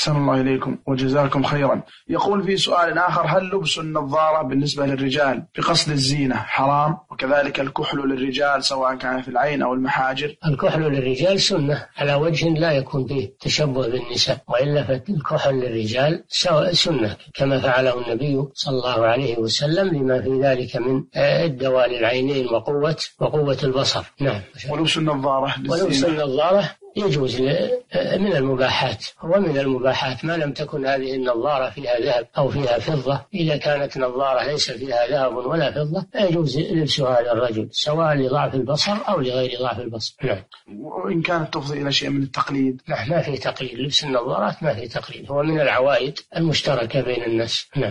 أحسن الله إليكم وجزاكم خيرا. يقول في سؤال آخر هل لبس النظارة بالنسبة للرجال بقصد الزينة حرام؟ وكذلك الكحل للرجال سواء كان في العين أو المحاجر؟ الكحل للرجال سنة على وجه لا يكون فيه تشبه بالنساء وإلا فالكحل للرجال سنة كما فعله النبي صلى الله عليه وسلم لما في ذلك من الدواء للعينين وقوة وقوة البصر. نعم. ولبس النظارة ولبس النظارة يجوز من المباحات. هو من المباحات ما لم تكن هذه النظارة فيها ذهب أو فيها فضة. إذا كانت نظارة ليس فيها ذهب ولا فضة لا يجوز لبسها للرجل سواء لضعف البصر أو لغير ضعف البصر. نعم. وإن كانت تفضي إلى شيء من التقليد؟ لا ما في تقليد. لبس النظارات ما في تقليد. هو من العوائد المشتركة بين الناس. نعم.